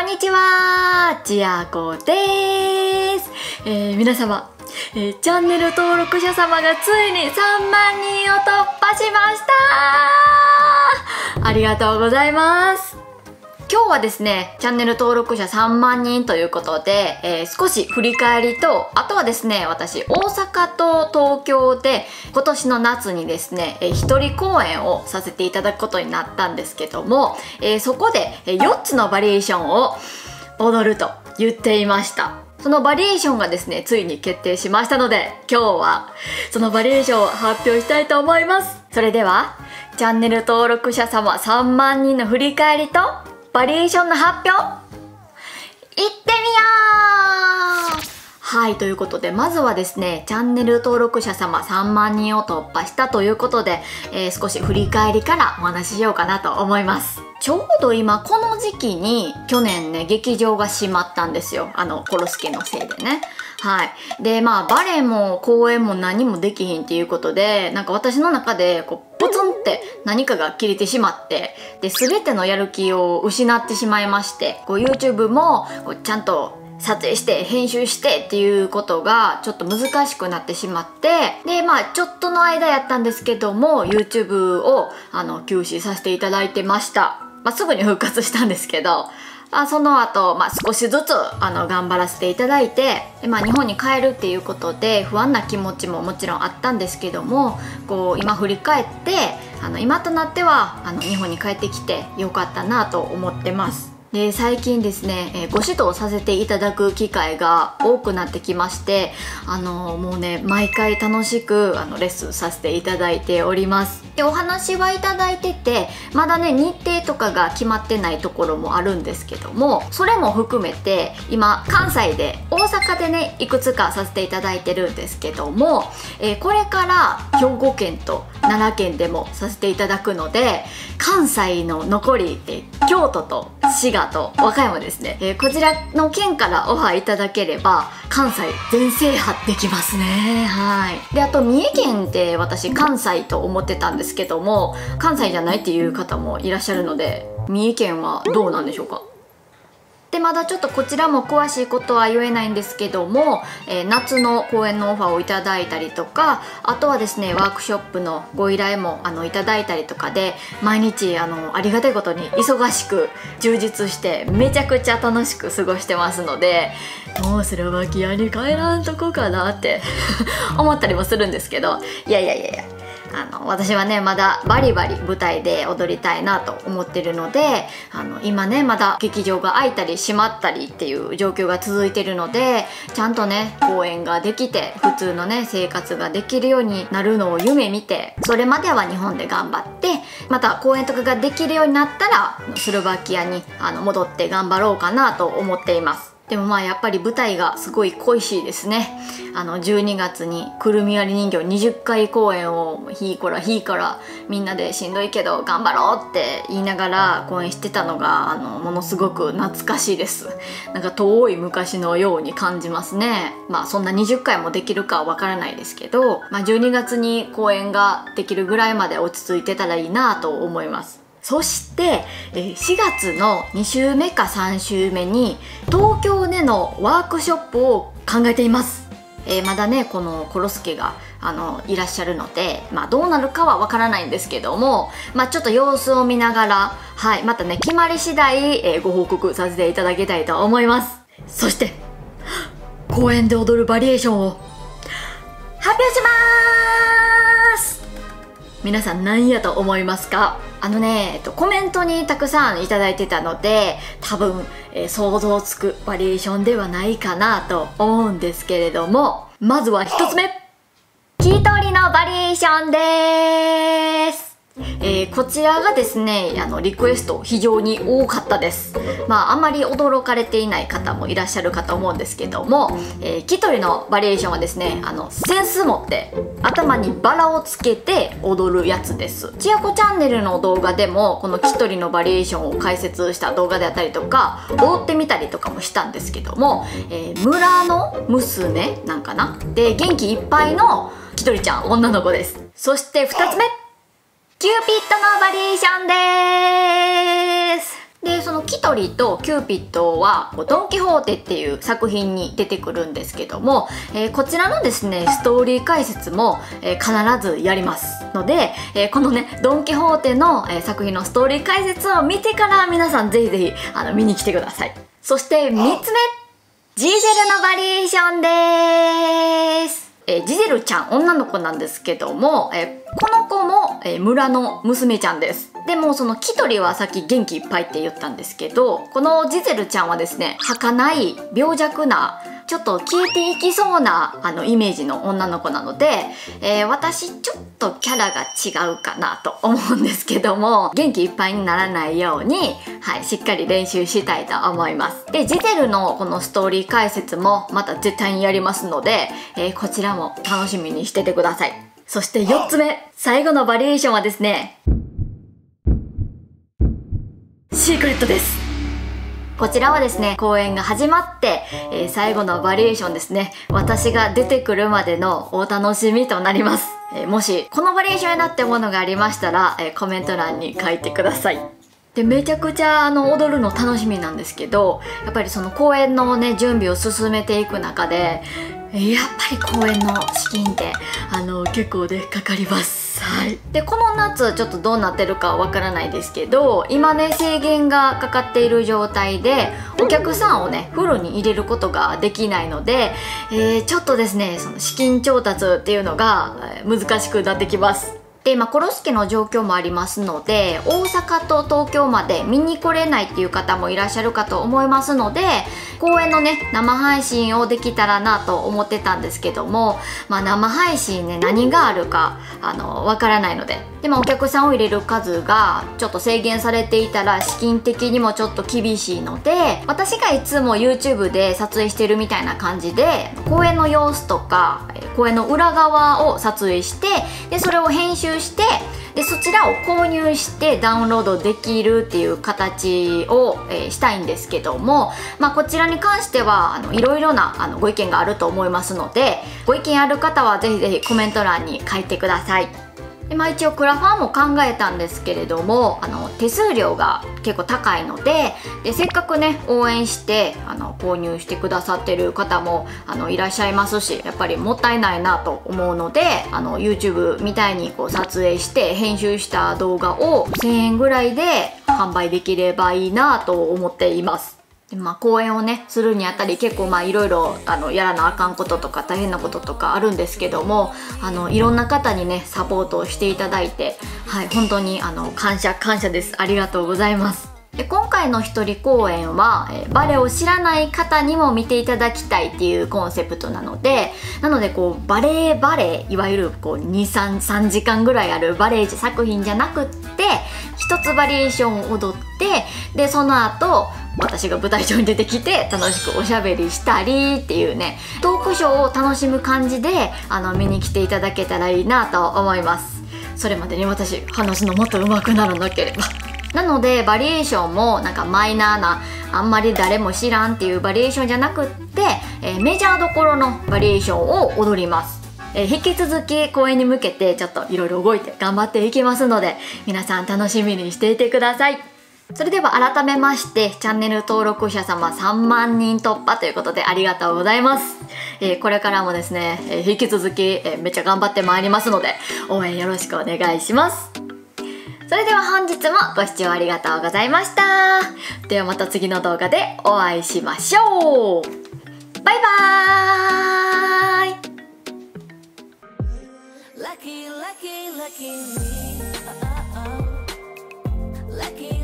こんにちはちやこです、えー皆様、えーチャンネル登録者様がついに3万人を突破しました。ありがとうございます。今日はですね、チャンネル登録者3万人ということで、えー少し振り返りと、あとはですね、私、大阪と東京で今年の夏にですね、えー一人公演をさせていただくことになったんですけども、えーそこでえ4つのバリエーションを踊ると言っていました。そのバリエーションがですね、ついに決定しましたので、今日はそのバリエーションを発表したいと思います。それでは、チャンネル登録者様3万人の振り返りと、バリエーションの発表、いってみようはい、ということで、まずはですね、チャンネル登録者様3万人を突破したということで、えー少し振り返りからお話ししようかなと思います。ちょうど今、この時期に、去年ね、劇場が閉まったんですよ。あの、コロスケのせいでね。はい。で、まあ、バレエも公演も何もできひんっていうことで、なんか私の中で、こう、ポツンって何かが切れてしまって、で、全てのやる気を失ってしまいまして、こう、YouTube も、こう、ちゃんと撮影して編集してっていうことがちょっと難しくなってしまってでまあちょっとの間やったんですけども YouTube をあの休止させていただいてました、まあ、すぐに復活したんですけどあその後、まあ少しずつあの頑張らせていただいて、まあ、日本に帰るっていうことで不安な気持ちももちろんあったんですけどもこう今振り返ってあの今となってはあの日本に帰ってきてよかったなと思ってます。で最近ですね、えーご指導させていただく機会が多くなってきましてあのもうね毎回楽しくあのレッスンさせていただいております。でお話はいただいててまだね日程とかが決まってないところもあるんですけどもそれも含めて今関西で大阪でねいくつかさせていただいてるんですけども、えーこれから兵庫県と奈良県でもさせていただくので関西の残り、えー京都と滋賀と和歌山ですね、えーこちらの県からオファーいただければ関西全制覇できますね。はい。であと三重県って私関西と思ってたんですけども関西じゃないっていう方もいらっしゃるので三重県はどうなんでしょうか？でまだちょっとこちらも詳しいことは言えないんですけども、えー夏の公演のオファーをいただいたりとかあとはですねワークショップのご依頼もあのいただいたりとかで毎日あのありがたいことに忙しく充実してめちゃくちゃ楽しく過ごしてますのでもうスロバキアに帰らんとこかなって 思ったりもするんですけどいやいやいやいや。あの私はねまだバリバリ舞台で踊りたいなと思ってるのであの今ねまだ劇場が開いたり閉まったりっていう状況が続いてるのでちゃんとね公演ができて普通のね生活ができるようになるのを夢見てそれまでは日本で頑張ってまた公演とかができるようになったらスロバキアにあの戻って頑張ろうかなと思っています。でもまあやっぱり舞台がすごい恋しいですね。あの12月にくるみ割り人形20回公演をひいこらひいからみんなでしんどいけど頑張ろうって言いながら公演してたのがあのものすごく懐かしいです。なんか遠い昔のように感じますね。まあそんな20回もできるかはわからないですけど、まあ、12月に公演ができるぐらいまで落ち着いてたらいいなと思います。そして4月の2週目か3週目に東京でのワークショップを考えています、えーまだねこのコロスケがあのいらっしゃるので、まあ、どうなるかはわからないんですけども、まあ、ちょっと様子を見ながら、はい、またね決まり次第、えーご報告させていただきたいと思います。そして 公園で踊るバリエーションを発表します皆さん何やと思いますか？あのね、えっと、コメントにたくさんいただいてたので多分、えー想像つくバリエーションではないかなと思うんですけれどもまずは一つ目。聞き取りのバリエーションです。えーこちらがですねあのリクエスト非常に多かったです。まああまり驚かれていない方もいらっしゃるかと思うんですけども、えー、キトリのバリエーションはですねあのセンス持って頭にバラをつけて踊るやつです。ちやこチャンネルの動画でもこのキトリのバリエーションを解説した動画であったりとか踊ってみたりとかもしたんですけども、えー村の娘なんかな？で元気いっぱいのキトリちゃん女の子です。そして2つ目。キューピッドのバリエーションです。でそのキトリとキューピッドは「ドン・キホーテ」っていう作品に出てくるんですけども、えー、こちらのですねストーリー解説も、えー、必ずやりますので、えー、このねドン・キホーテの、え作品のストーリー解説を見てから皆さんぜひぜひあの見に来てください。そして3つ目ジゼルのバリエーションです。え、ジゼルちゃん女の子なんですけども、え、この子も、え、村の娘ちゃんです。でもそのキトリはさっき元気いっぱいって言ったんですけどこのジゼルちゃんはですね儚い病弱なちょっと消えていきそうなあのイメージの女の子なので、えー、私ちょっとキャラが違うかなと思うんですけども 元気いっぱいにならないように、はい、しっかり練習したいと思います。でジゼルのこのストーリー解説もまた絶対にやりますので、えー、こちらも楽しみにしててください。そして4つ目最後のバリエーションはですねシークレットですこちらはですね、公演が始まって、えー、最後のバリエーションですね、私が出てくるまでのお楽しみとなります。えー、もし、このバリエーションやなってものがありましたら、えー、コメント欄に書いてください。でめちゃくちゃあの踊るの楽しみなんですけどやっぱりその公演のね準備を進めていく中でやっぱり公演の資金ってあの結構でかかりますい、でこの夏ちょっとどうなってるかわからないですけど今ね制限がかかっている状態でお客さんをね風呂に入れることができないので、えー、ちょっとですねその資金調達っていうのが難しくなってきます。で、まあ、コロスケの状況もありますので大阪と東京まで見に来れないっていう方もいらっしゃるかと思いますので公演のね生配信をできたらなと思ってたんですけども、まあ、生配信ね何があるかあのわからないのででもお客さんを入れる数がちょっと制限されていたら資金的にもちょっと厳しいので私がいつも YouTube で撮影してるみたいな感じで公演の様子とか公演の裏側を撮影してでそれを編集してでそちらを購入してダウンロードできるっていう形を、えー、したいんですけども、まあ、こちらに関してはあのいろいろなあのご意見があると思いますのでご意見ある方はぜひぜひコメント欄に書いてください。でまあ、一応クラファンも考えたんですけれどもあの手数料が結構高いのででせっかくね応援してあの購入してくださってる方もあのいらっしゃいますしやっぱりもったいないなと思うのであの YouTube みたいにこう撮影して編集した動画を1000円ぐらいで販売できればいいなと思っています。でまあ、講演をねするにあたり結構まあいろいろあのやらなあかんこととか大変なこととかあるんですけどもあのいろんな方にねサポートをしていただいてはい本当にあの感謝感謝です。ありがとうございます。で今回の一人公演は、えバレエを知らない方にも見ていただきたいっていうコンセプトなのでなのでこうバレエバレエいわゆる233時間ぐらいあるバレエ作品じゃなくって一つバリエーションを踊ってでその後私が舞台上に出てきて楽しくおしゃべりしたりっていうねトークショーを楽しむ感じであの見に来ていただけたらいいなと思います。それまでに私話のもっと上手くならなければ。なのでバリエーションもなんかマイナーなあんまり誰も知らんっていうバリエーションじゃなくって、えー、メジャーどころのバリエーションを踊ります。え、引き続き公演に向けてちょっといろいろ動いて頑張っていきますので皆さん楽しみにしていてください。それでは改めましてチャンネル登録者様3万人突破ということでありがとうございます、えー、これからもですね、えー、引き続き、えー、めっちゃ頑張ってまいりますので応援よろしくお願いしますそれでは本日もご視聴ありがとうございましたではまた次の動画でお会いしましょうバイバーイ Lucky, lucky, lucky me. Uh -oh -oh. Lucky.